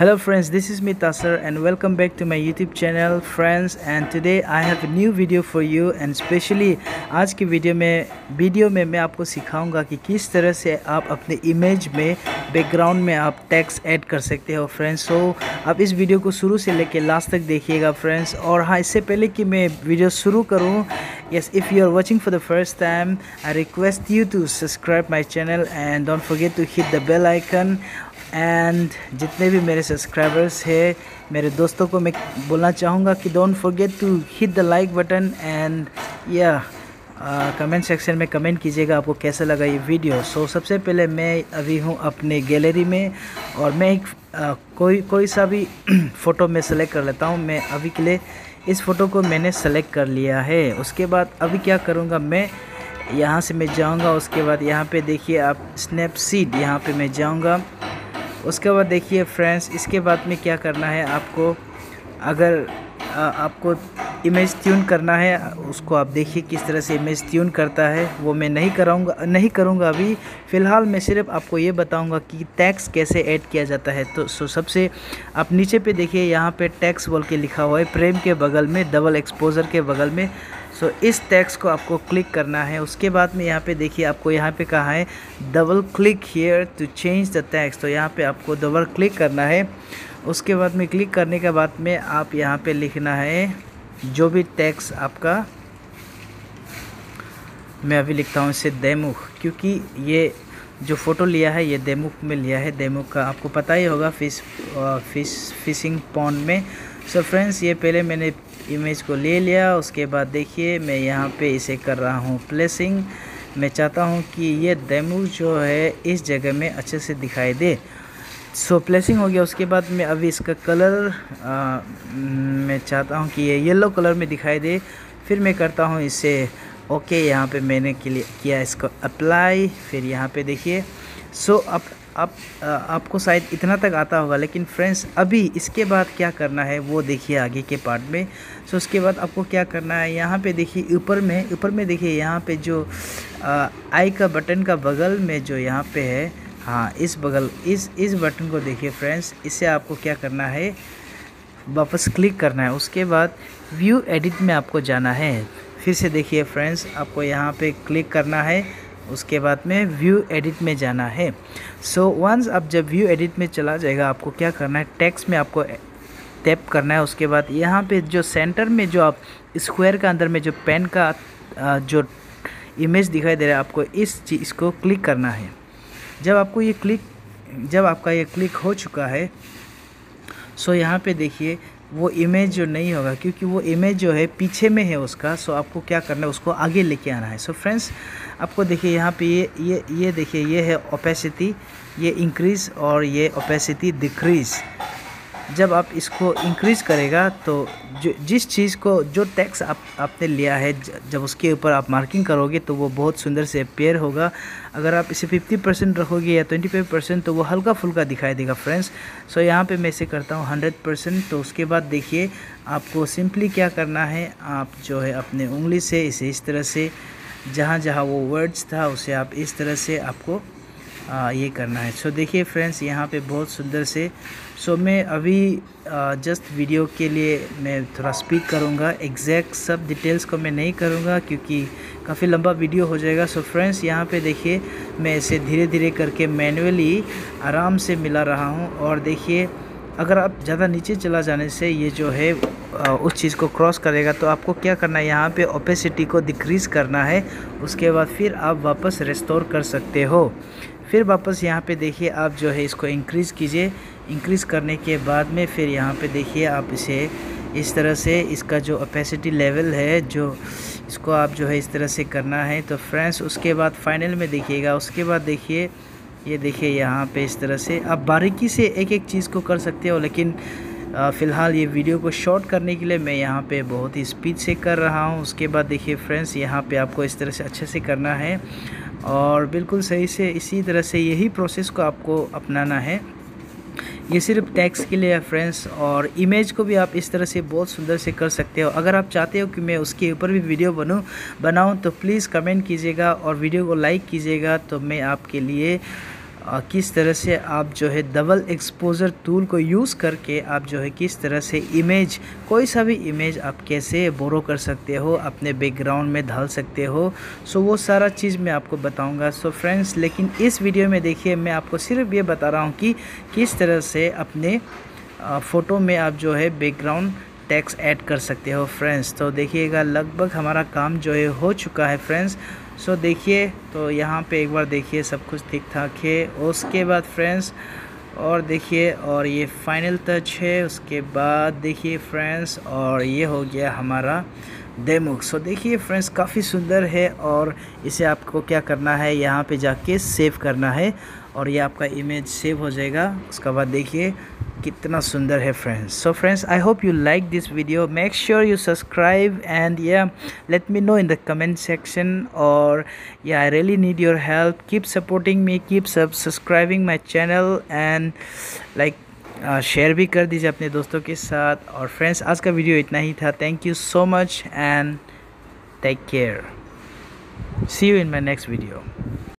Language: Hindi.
Hello friends, this is me Tasser and welcome back to my YouTube channel friends and today I have a new video for you and specially आज की वीडियो में वीडियो में मैं आपको सिखाऊँगा कि किस तरह से आप अपने इमेज में बैकग्राउंड में आप टेक्स्ट ऐड कर सकते हो फ्रेंड्स सो so, आप इस वीडियो को शुरू से लेकर लास्ट तक देखिएगा फ्रेंड्स और हाँ इससे पहले कि मैं वीडियो शुरू करूँ yes if you are watching for the first time I request you to subscribe my channel and don't forget to hit the bell icon and जितने भी मेरे सब्सक्राइबर्स हैं मेरे दोस्तों को मैं बोलना चाहूँगा कि don't forget to hit the like button and या कमेंट सेक्शन में कमेंट कीजिएगा आपको कैसा लगा ये वीडियो सो so, सबसे पहले मैं अभी हूँ अपने गैलरी में और मैं एक uh, कोई कोई सा भी फ़ोटो में सेलेक्ट कर लेता हूँ. मैं अभी के लिए इस फ़ोटो को मैंने सेलेक्ट कर लिया है. उसके बाद अभी क्या करूँगा मैं? यहाँ से मैं जाऊँगा उसके बाद यहाँ पे देखिए आप स्नैपसीड यहाँ पे मैं जाऊँगा. उसके बाद देखिए फ्रेंड्स इसके बाद में क्या करना है आपको? अगर आ, आपको इमेज ट्यून करना है उसको आप देखिए किस तरह से इमेज ट्यून करता है। वो मैं नहीं कराऊँगा नहीं करूँगा अभी। फ़िलहाल मैं सिर्फ़ आपको ये बताऊँगा कि टैक्स कैसे ऐड किया जाता है। तो सो सबसे आप नीचे पे देखिए यहाँ पे टैक्स बोल के लिखा हुआ है। प्रेम के बगल में डबल एक्सपोजर के बगल में सो so, इस टैक्स को आपको क्लिक करना है। उसके बाद में यहाँ पे देखिए आपको यहाँ पे कहा है double click here to change the text तो यहाँ पे आपको डबल क्लिक करना है। उसके बाद में क्लिक करने के बाद में आप यहाँ पे लिखना है जो भी टैक्स आपका मैं अभी लिखता हूँ इसे देमुख क्योंकि ये जो फ़ोटो लिया है ये देमुख में लिया है। देमुख का आपको पता ही होगा फ़िश फ़िश फिशिंग पॉन्ड में सो so फ्रेंड्स ये पहले मैंने इमेज को ले लिया उसके बाद देखिए मैं यहाँ पे इसे कर रहा हूँ प्लेसिंग मैं चाहता हूँ कि ये डेमो जो है इस जगह में अच्छे से दिखाई दे। सो so, प्लेसिंग हो गया उसके बाद मैं अभी इसका कलर आ, मैं चाहता हूँ कि ये येलो कलर में दिखाई दे। फिर मैं करता हूँ इसे ओके यहाँ पे मैंने किया इसको अप्लाई फिर यहाँ पे देखिए सो so, अब आप आपको शायद इतना तक आता होगा, लेकिन फ्रेंड्स अभी इसके बाद क्या करना है, वो देखिए आगे के पार्ट में। सो उसके बाद आपको क्या करना है, यहाँ पे देखिए ऊपर में ऊपर में देखिए यहाँ पे जो आई का बटन का बगल में जो यहाँ पे है हाँ इस बगल, इस इस बटन को देखिए फ्रेंड्स इसे आपको क्या करना है, वापस क्लिक करना है। उसके बाद व्यू एडिट में आपको जाना है। फिर से देखिए फ्रेंड्स आपको यहाँ पे क्लिक करना है। उसके बाद में व्यू एडिट में जाना है। सो so, वंस आप जब व्यू एडिट में चला जाएगा आपको क्या करना है? टेक्स्ट में आपको टैप करना है। उसके बाद यहाँ पे जो सेंटर में जो आप स्क्वायर का अंदर में जो पेन का जो इमेज दिखाई दे रहा है आपको इस चीज़ को क्लिक करना है। जब आपको ये क्लिक जब आपका ये क्लिक हो चुका है सो यहाँ पे देखिए वो इमेज जो नहीं होगा, क्योंकि वो इमेज जो है पीछे में है उसका सो आपको क्या करना है, उसको आगे लेके आना है। सो फ्रेंड्स आपको देखिए यहाँ पे ये ये ये देखिए, ये है ओपेसिटी ये इंक्रीज़ और ये ओपेसिटी डिक्रीज़ जब आप इसको इंक्रीज़ करेगा तो जो, जिस चीज़ को, जो टैक्स आप, आपने लिया है जब उसके ऊपर आप मार्किंग करोगे तो वो बहुत सुंदर से अपेयर होगा। अगर आप इसे 50 परसेंट रखोगे या 25 परसेंट तो वो हल्का फुल्का दिखाई देगा फ्रेंड्स सो यहाँ पे मैं इसे करता हूँ 100 परसेंट तो उसके बाद देखिए, आपको सिंपली क्या करना है, आप जो है अपने उंगली से इसे इस तरह से जहाँ जहाँ वो वर्ड्स था, उसे आप इस तरह से आपको आ, ये करना है। सो so, देखिए फ्रेंड्स यहाँ पे बहुत सुंदर से सो so, मैं अभी जस्ट वीडियो के लिए मैं थोड़ा स्पीक करूँगा। एग्जैक्ट सब डिटेल्स को मैं नहीं करूँगा क्योंकि काफ़ी लंबा वीडियो हो जाएगा। सो फ्रेंड्स यहाँ पे देखिए मैं इसे धीरे धीरे करके मैनुअली आराम से मिला रहा हूँ। और देखिए अगर आप ज़्यादा नीचे चला जाने से ये जो है उस चीज़ को क्रॉस करेगा तो आपको क्या करना है? यहाँ पे ओपेसिटी को डिक्रीज़ करना है। उसके बाद फिर आप वापस रेस्टोर कर सकते हो। फिर वापस यहाँ पे देखिए, आप जो है इसको इंक्रीज़ कीजिए। इंक्रीज़ करने के बाद में फिर यहाँ पे देखिए, आप इसे इस तरह से इसका जो अपेसिटी लेवल है, जो इसको आप जो है इस तरह से करना है। तो फ्रेंड्स उसके बाद फाइनल में देखिएगा। उसके बाद देखिए, ये देखिए यहाँ पे इस तरह से आप बारीकी से एक एक चीज़ को कर सकते हो, लेकिन फ़िलहाल ये वीडियो को शॉर्ट करने के लिए मैं यहाँ पे बहुत ही स्पीड से कर रहा हूँ। उसके बाद देखिए फ्रेंड्स, यहाँ पे आपको इस तरह से अच्छे से करना है और बिल्कुल सही से इसी तरह से यही प्रोसेस को आपको अपनाना है। ये सिर्फ़ टैक्स के लिए है फ्रेंड्स और इमेज को भी आप इस तरह से बहुत सुंदर से कर सकते हो। अगर आप चाहते हो कि मैं उसके ऊपर भी वीडियो बनूँ, बनाऊँ तो प्लीज़ कमेंट कीजिएगा और वीडियो को लाइक कीजिएगा तो मैं आपके लिए किस तरह से आप जो है डबल एक्सपोज़र टूल को यूज़ करके आप जो है किस तरह से इमेज कोई सा भी इमेज आप कैसे बोरो कर सकते हो, अपने बैकग्राउंड में ढाल सकते हो सो वो सारा चीज़ मैं आपको बताऊँगा। सो फ्रेंड्स लेकिन इस वीडियो में देखिए, मैं आपको सिर्फ़ ये बता रहा हूँ कि किस तरह से अपने फ़ोटो में आप जो है बैकग्राउंड टैक्स ऐड कर सकते हो फ्रेंड्स तो देखिएगा, लगभग हमारा काम जो है हो चुका है फ्रेंड्स सो देखिए तो यहाँ पे एक बार देखिए, सब कुछ ठीक ठाक है. उसके बाद फ्रेंड्स और देखिए, और ये फाइनल टच है. उसके बाद देखिए फ्रेंड्स और ये हो गया हमारा डेमुक सो देखिए फ्रेंड्स काफ़ी सुंदर है, और इसे आपको क्या करना है? यहाँ पे जाके सेव करना है, और ये आपका इमेज सेव हो जाएगा. उसके बाद देखिए कितना सुंदर है friends so friends I hope you like this video make sure you subscribe and या let me know in the comment section और या I really need your help keep supporting me keep subscribing my channel and like share भी कर दीजिए अपने दोस्तों के साथ. और फ्रेंड्स आज का वीडियो इतना ही था. Thank you so much and take care see you in my next video